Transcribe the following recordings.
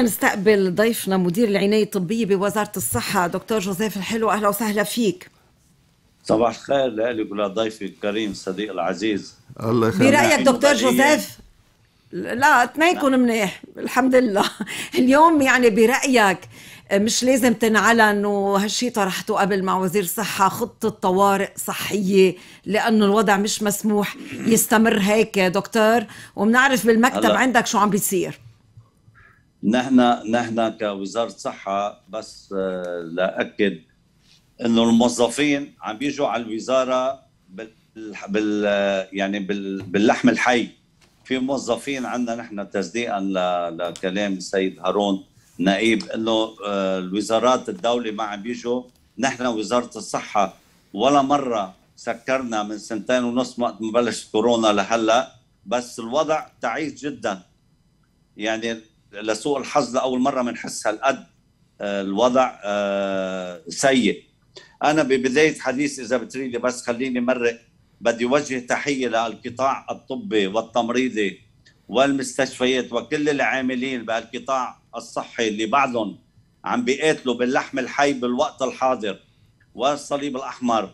نستقبل ضيفنا مدير العناية الطبية بوزارة الصحة دكتور جوزيف الحلو أهلا وسهلا فيك. صباح الخير لك ولضيفي الكريم صديق العزيز. الله يخليك. برأيك دكتور جوزيف لا اثنينكم منيح الحمد لله. اليوم يعني برأيك مش لازم تنعلن وهالشي طرحته قبل مع وزير الصحة خطة طوارئ صحية لأنه الوضع مش مسموح يستمر هيك دكتور. وبنعرف بالمكتب عندك شو عم بيصير. نحن نحن كوزارة صحة بس آه، لأكد إنه الموظفين عم بيجوا على الوزارة بال, بال يعني بال باللحم الحي. في موظفين عندنا نحن تصديقا لكلام السيد هارون نائب إنه آه، الوزارات الدولة ما عم بيجوا. نحن وزارة الصحة ولا مرة سكرنا من سنتين ونص وقت ما بلش كورونا لهلأ بس الوضع تعيس جدا. يعني لسوء الحظ لأول مرة بنحس هالقد آه، الوضع آه، سيء. أنا ببداية حديث إذا بتريدي بس خليني مرق بدي وجه تحية للقطاع الطبي والتمريضي والمستشفيات وكل العاملين بهالقطاع الصحي اللي بعضهم عم بيقاتلوا باللحم الحي بالوقت الحاضر والصليب الأحمر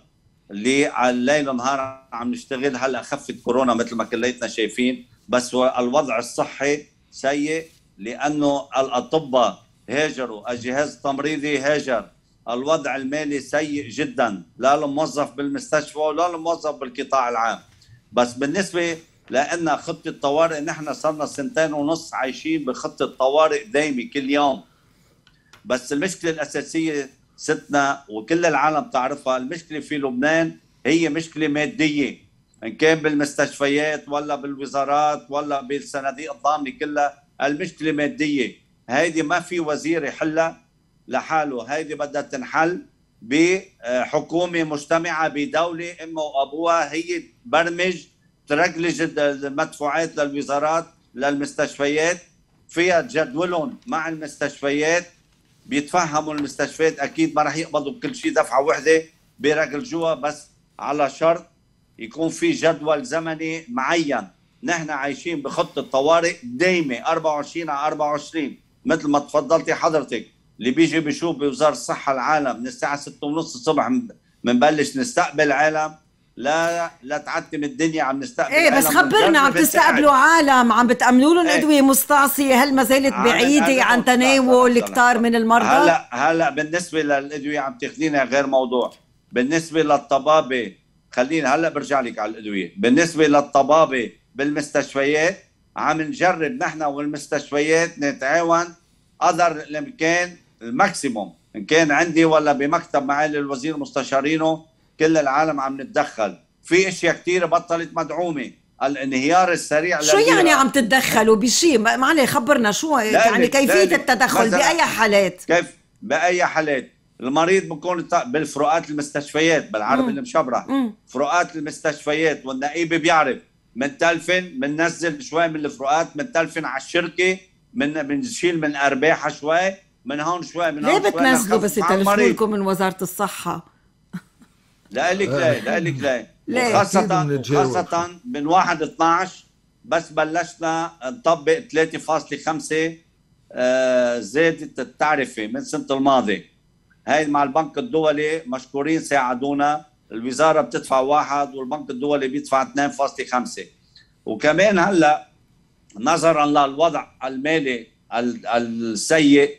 اللي على الليل ونهار عم نشتغل هلأ خفت كورونا مثل ما كليتنا شايفين بس الوضع الصحي سيء لأنه الاطباء هاجروا الجهاز التمريضي هاجر. الوضع المالي سيء جدا. لا الموظف بالمستشفى ولا الموظف بالقطاع العام. بس بالنسبة لأن خطة طوارئ نحن صرنا سنتين ونص عايشين بخطة طوارئ دايمة كل يوم. بس المشكلة الأساسية ستنا وكل العالم تعرفها المشكلة في لبنان هي مشكلة مادية. إن كان بالمستشفيات ولا بالوزارات ولا بالصناديق الضامنة كلها المشكلة ماديه هيدي ما في وزير يحلها لحاله. هيدي بدها تنحل بحكومة مجتمعة بدولة امها وأبوها. هي تبرمج ترجلج المدفوعات للوزارات للمستشفيات. فيها تجدولهم مع المستشفيات. بيتفهموا المستشفيات أكيد ما راح يقبضوا بكل شيء دفعة وحدة بيرجلجوها بس على شرط يكون في جدول زمني معين. نحن عايشين بخطه طوارئ دايمة 24 على 24 مثل ما تفضلتي حضرتك اللي بيجي بيشوف بوزارة الصحة العالم من الساعة 6:30 الصبح بنبلش نستقبل عالم لا لا تعتم الدنيا عم نستقبل إيه بس خبرنا عم تستقبلوا عالم عم بتأمنوا لهم إيه. أدوية مستعصية هل ما زالت بعيدة عن تناول كثار من المرضى؟ هلا هلا بالنسبة للأدوية عم تاخذينها غير موضوع. بالنسبة للطبابة خلينا هلا برجع لك على الأدوية. بالنسبة للطبابة بالمستشفيات. عم نجرب نحن والمستشفيات نتعاون قدر الامكان الماكسيموم إن كان عندي ولا بمكتب معالي الوزير مستشارينه كل العالم عم نتدخل. في أشياء كثيره بطلت مدعومة. الانهيار السريع شو يعني عم تتدخلوا؟ بشيء معلي خبرنا شو يعني كيفية التدخل؟ بأي حالات؟ كيف؟ بأي حالات؟ المريض بكون بالفروقات المستشفيات بالعربي المشبرح فروقات المستشفيات والنقيب بيعرف. من تلفن بننزل شوي من الفروقات من تلفن على الشركة من بنشيل من ارباحها شوي من هون شوي من هون ليه بتنزلوا بس يتلفوا لكم من وزارة الصحة؟ لا لك لا لا لك لا ليه؟ خاصة خاصة من 1 12 بس بلشنا نطبق 3.5 آه زادت التعرفة من السنة الماضية هاي مع البنك الدولي مشكورين ساعدونا. الوزارة بتدفع واحد والبنك الدولي بيدفع 2.5 وكمان هلأ نظرا للوضع المالي السيء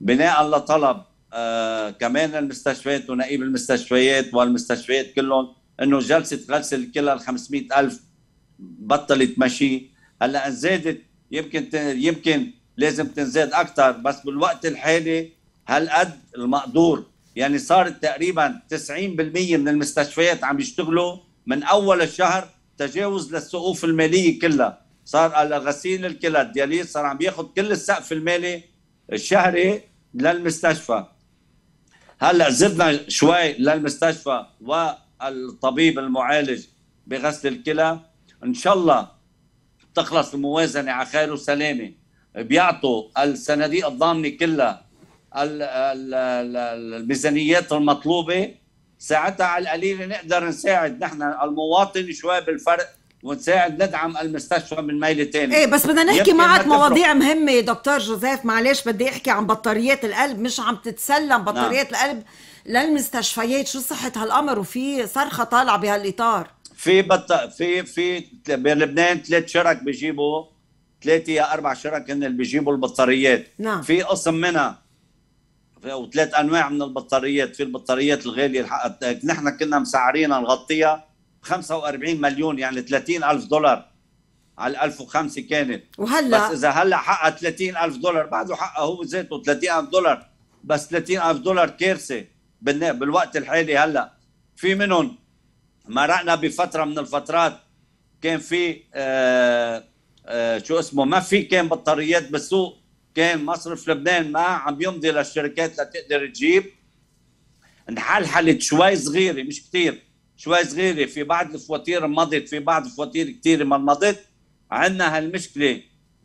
بناء لطلب آه كمان المستشفيات ونقيب المستشفيات والمستشفيات كلهم إنه جلسة غسل كلها ال 500 ألف بطلت مشي هلأ زادت يمكن يمكن لازم تنزاد أكثر بس بالوقت الحالي هالقد المقدور يعني صارت تقريبا 90% من المستشفيات عم يشتغلوا من أول الشهر تجاوز للسقوف الماليه كلها. صار الغسيل الكلى الدياليز صار عم ياخذ كل السقف المالي الشهري للمستشفى. هلأ زدنا شوي للمستشفى والطبيب المعالج بغسل الكلى. إن شاء الله تخلص الموازنة على خير وسلامة. بيعطوا الصناديق الضامنة كلها الميزانيات المطلوبة. ساعتها على القليل نقدر نساعد. نحن المواطن شوي بالفرق ونساعد ندعم المستشفى من ميلة ثانية إيه بس بدنا نحكي معك. مواضيع مهمة دكتور جوزيف. معلش بدي أحكي عن بطاريات القلب. مش عم تتسلم بطاريات القلب للمستشفيات. شو صحة هالأمر؟ وفي صرخة طالعة بهالإطار. في بط... في في بلبنان ثلاث شرك بيجيبوا ثلاثة يا أربع شرك هن اللي بيجيبوا البطاريات. نعم. في قسم منها وثلاث أنواع من البطاريات. في البطاريات الغالية الحق... نحن كنا مسعرينها نغطيها ب 45 مليون يعني 30 ألف دولار. على 1005 كانت. وهلأ؟ بس إذا هلأ حقها 30 ألف دولار بعده حقها هو ذاته 30 ألف دولار. بس 30 ألف دولار بالن- بالوقت الحالي هلأ. في منهم مرقنا بفترة من الفترات كان في آه آه شو اسمه ما في كان بطاريات بالسوق. كان مصرف لبنان ما عم بيمضي للشركات لتقدر تجيب. انحلحلت شوي صغيرة مش كتير شوي صغيرة. في بعض الفواتير مضت في بعض الفواتير كتير ما مضت. عندنا هالمشكلة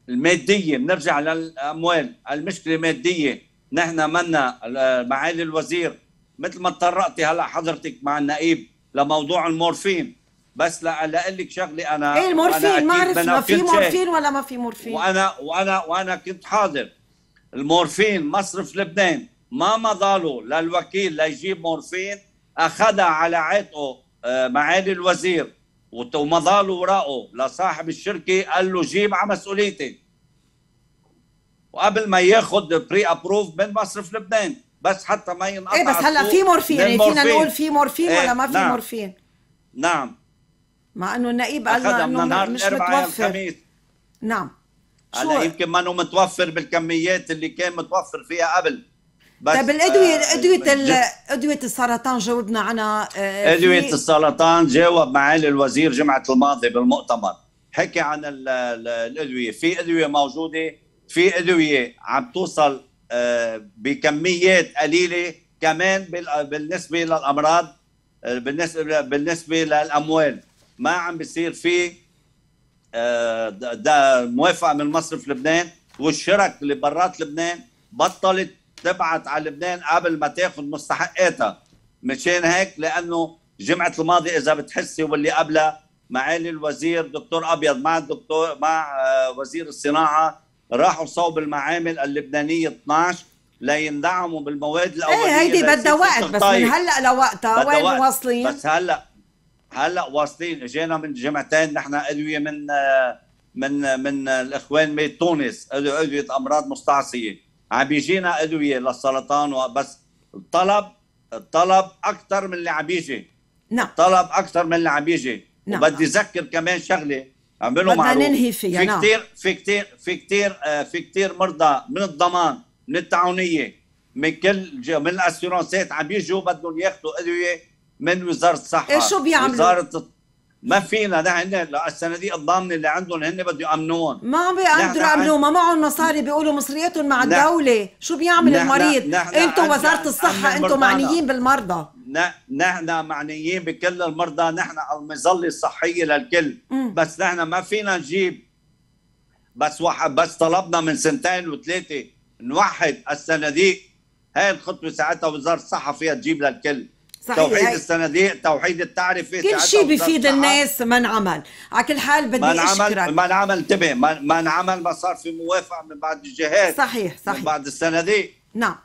المادية. بنرجع للأموال. المشكلة مادية. نحن منا معالي الوزير. مثل ما تطرقتي هلا حضرتك مع النقيب لموضوع المورفين. بس لا لاقول لك شغلة أنا إيه المورفين ما عرفنا أنا في. مورفين ولا ما في مورفين؟ وأنا وأنا وأنا كنت حاضر. المورفين مصرف لبنان. ما مضاله للوكيل ليجيب مورفين. أخذها على عاتقه آه، معالي الوزير. ومضاله وراءه لصاحب الشركة قال له جيب على مسؤوليتي. وقبل ما ياخذ pre-approve من مصرف لبنان. بس حتى ما ينقطع إيه بس هلا في مورفين يعني فينا. نقول في مورفين إيه، ولا ما في نعم. مورفين؟ نعم. مع إنه النقيب قال لنا من انه نهار مش متوفر. الخميس. نعم. هلا يمكن ما إنه متوفر بالكميات اللي كان متوفر فيها قبل. بس طيب الادويه آه، أدوية أدوية السرطان جاوبنا عنها آه، أدوية السرطان جاوب معالي الوزير جمعة الماضي بالمؤتمر. حكي عن ال- ال- الأدوية. في أدوية موجودة في أدوية عم توصل آه، بكميات قليلة كمان بال- بالنسبة للأمراض آه، بالنسبة بالنسبة للأموال. ما عم بيصير في آه، ده- ده موافقة من مصرف لبنان والشرك اللي برات لبنان بطلت تبعت على لبنان قبل ما تاخذ مستحقاتها مشان هيك لأنه جمعة الماضي إذا بتحسي واللي قبلها معالي الوزير دكتور أبيض مع الدكتور مع آه، وزير الصناعة راحوا صوب المعامل اللبنانية 12 ليندعموا بالمواد الأولية إيه هيدي بدها وقت بس. من هلأ لوقتها وين. واصلين بس هلأ هلا واصلين اجينا من جمعتين نحن أدوية من من من الإخوان من تونس أدوية أمراض مستعصية. عم بيجينا أدوية للسرطان وبس الطلب الطلب أكثر من اللي عم بيجي نعم. طلب أكثر من اللي عم بيجي نعم. وبدي اذكر كمان شغلة. اعملوا بدنا معروف. ننهي فيها، في نعم. كثير في كثير في كثير آه، في كثير مرضى من الضمان من التعاونية من كل من الاسيورانسات عم بيجوا بدهم ياخذوا أدوية من وزارة الصحة. إيه شو بيعملوا؟ وزارة ما فينا نحن الصناديق الضامنة اللي عندهم هن بدهم يامنوهم ما عم بيقدروا يعملوا ما معهم مصاري بيقولوا مصرياتهم مع الدولة. شو بيعمل المريض؟ أنتم الصحة عندنا أنتم. معنيين بالمرضى. نحن معنيين بكل المرضى نحن المظلة الصحية للكل. مم. بس نحن ما فينا نجيب. بس واحد بس طلبنا من سنتين وثلاثة نوحد الصناديق هاي الخطوة ساعتها وزارة الصحة فيها تجيب للكل. صحيح. توحيد هي- الصناديق توحيد التعرفه كل شيء الصحة الناس ما انعمل على كل حال بدي ما انعمل أشكرك. ما انعمل انتبه ما انعمل ما صار في موافقة من بعض الجهات صحيح من صحيح. بعض الصناديق نعم.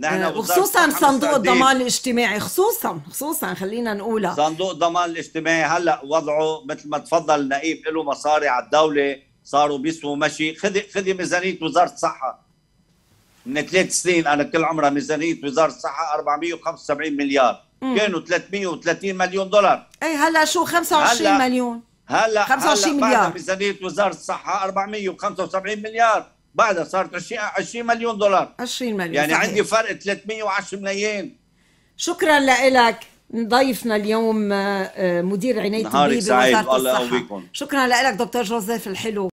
نحن آه، وخصوصا صندوق. الضمان الاجتماعي. خصوصا خصوصا خلينا نقولها. صندوق الضمان الاجتماعي هلأ وضعه مثل ما تفضل النقيب له مصاري على الدولة. صاروا بيسووا مشي. خذي خذي ميزانية وزارة الصحة. من ثلاث سنين أنا كل عمرها ميزانية وزارة الصحة 475 مليار. كانوا 330 مليون دولار. اي هلا شو 25 هلا مليون؟ هلا 25 هلا مليار. بعد ميزانية وزارة الصحة 475 مليار. بعدها صارت 20 20 مليون دولار. 20 مليون. يعني صحيح. عندي فرق 310 ملايين. شكرا لك ضيفنا اليوم آه، آه، مدير عناية الطبيب بوزارة الصحة. شكرا لك دكتور جوزيف الحلو.